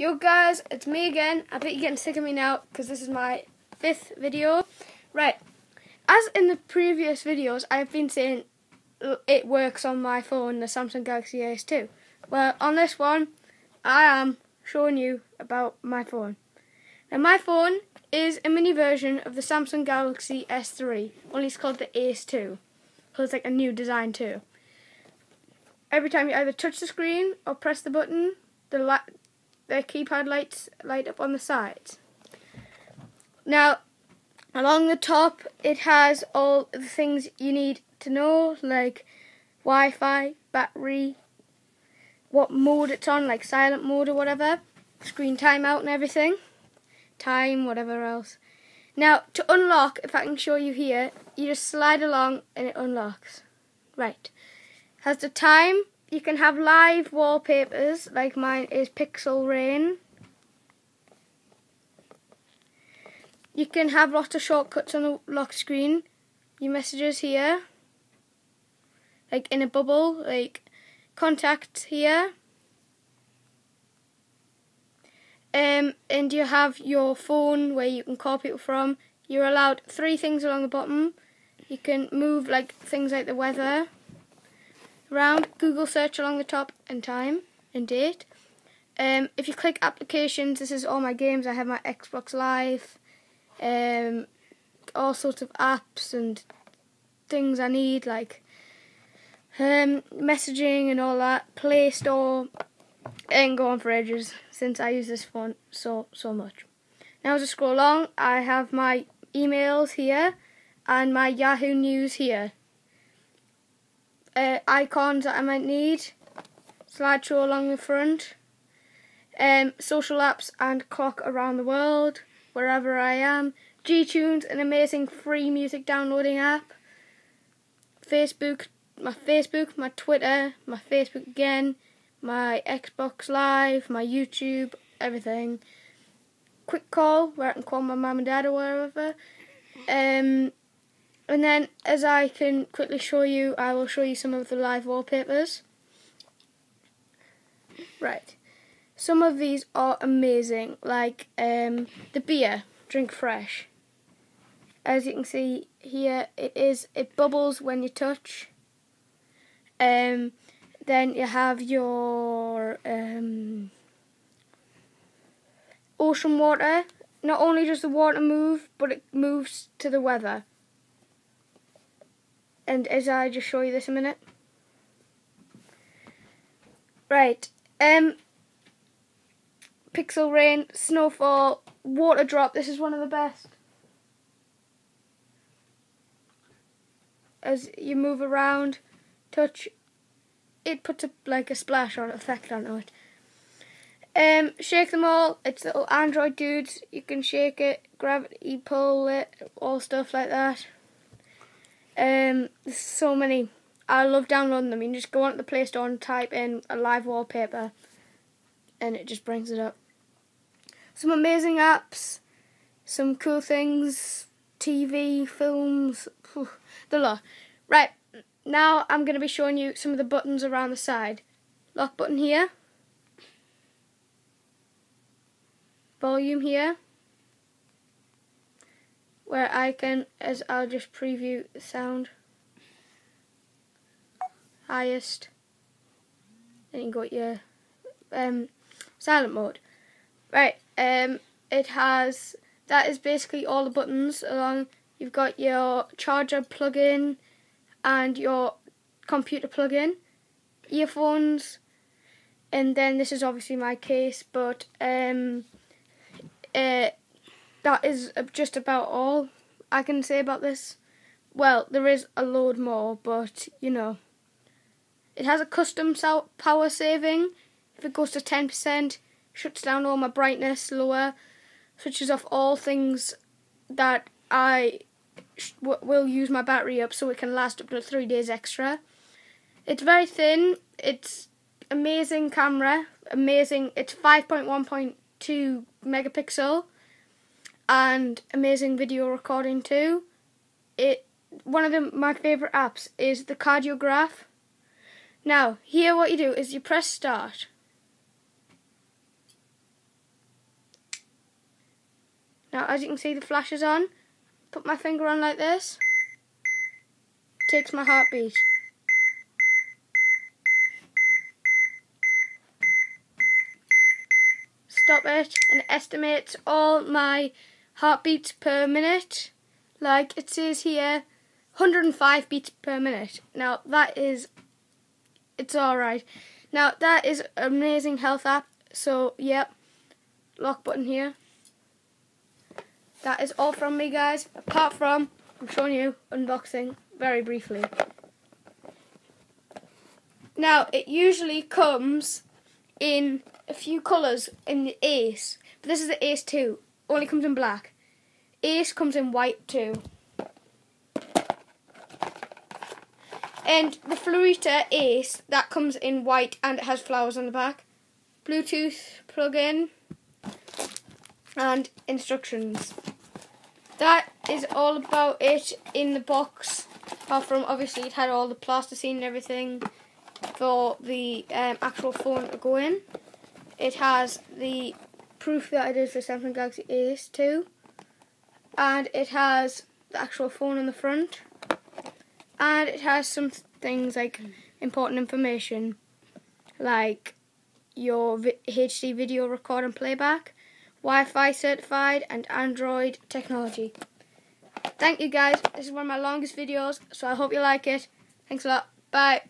Yo guys, it's me again. I bet you're getting sick of me now because this is my fifth video. Right, as in the previous videos, I've been saying it works on my phone, the Samsung Galaxy S2. Well, on this one, I am showing you about my phone. Now my phone is a mini version of the Samsung Galaxy S3, only it's called the Ace 2. So it's like a new design too. Every time you either touch the screen or press the button, the light the keypad lights light up on the sides. Now, along the top, it has all the things you need to know, like Wi-Fi, battery, what mode it's on, like silent mode or whatever, screen timeout and everything, time, whatever else. Now, to unlock, if I can show you here, you just slide along and it unlocks. Right. Has the time, you can have live wallpapers, like mine is Pixel Rain. You can have lots of shortcuts on the lock screen. Your messages here, like in a bubble, like contacts here. Um, and you have your phone where you can call people from. You're allowed three things along the bottom. You can move like things like the weather around, Google search along the top, and time and date. Um, if you click applications, this is all my games. I have my Xbox Live, um, all sorts of apps and things I need like um, messaging and all that. Play Store, and go on for ages since I use this phone so so much. Now as I scroll along, I have my emails here and my Yahoo News here uh, icons that I might need, slideshow along the front, um, social apps and clock around the world, wherever I am, G-Tunes, an amazing free music downloading app, Facebook, my Facebook, my Twitter, my Facebook again, my Xbox Live, my YouTube, everything. Quick call where I can call my mum and dad or wherever. Um, and then as I can quickly show you, I will show you some of the live wallpapers. Right. Some of these are amazing, like um, the beer, drink fresh. As you can see here, it is it bubbles when you touch. Um, then you have your um, ocean water. Not only does the water move, but it moves to the weather. And as I just show you this a minute. Right. Um Pixel Rain, Snowfall, Water Drop. This is one of the best. As you move around, touch, it puts a, like a splash or effect on it. Um, shake them all. It's little Android dudes. You can shake it, gravity pull it, all stuff like that. Um, there's so many. I love downloading them. You just go onto the Play Store and type in a live wallpaper, and it just brings it up. Some amazing apps, some cool things, TV, films, the lot. Right, now I'm going to be showing you some of the buttons around the side. Lock button here. Volume here where I can, as I'll just preview the sound, highest, then you got your um, silent mode. Right, um, it has, that is basically all the buttons along, you've got your charger plug-in and your computer plug-in, earphones, and then this is obviously my case, but um, uh, that is just about all I can say about this. Well, there is a load more, but you know, it has a custom power saving. If it goes to 10%, shuts down all my brightness lower, switches off all things that I will use my battery up so it can last up to three days extra. It's very thin. It's amazing camera. Amazing. It's 5.1.2 megapixel and amazing video recording too. It one of the, my favorite apps is the Cardiograph. Now, here what you do is you press start. Now as you can see the flash is on. Put my finger on like this. Takes my heartbeat. Stop it and estimates all my heartbeats per minute. Like it says here 105 beats per minute. Now that is it's alright. Now that is amazing health app. So yep. Lock button here. That is all from me guys. Apart from I'm showing you unboxing very briefly. Now it usually comes in a few colours in the Ace. But this is the Ace 2. Only comes in black. Ace comes in white too. And the Florita Ace, that comes in white and it has flowers on the back. Bluetooth plug-in and instructions. That is all about it in the box. Apart from obviously it had all the plasticine and everything for the um, actual phone to go in. It has the proof that it is the Samsung Galaxy Ace 2 and it has the actual phone on the front and it has some things like important information like your HD video record and playback, Wi-Fi certified and Android technology. Thank you guys. This is one of my longest videos, so I hope you like it. Thanks a lot. Bye.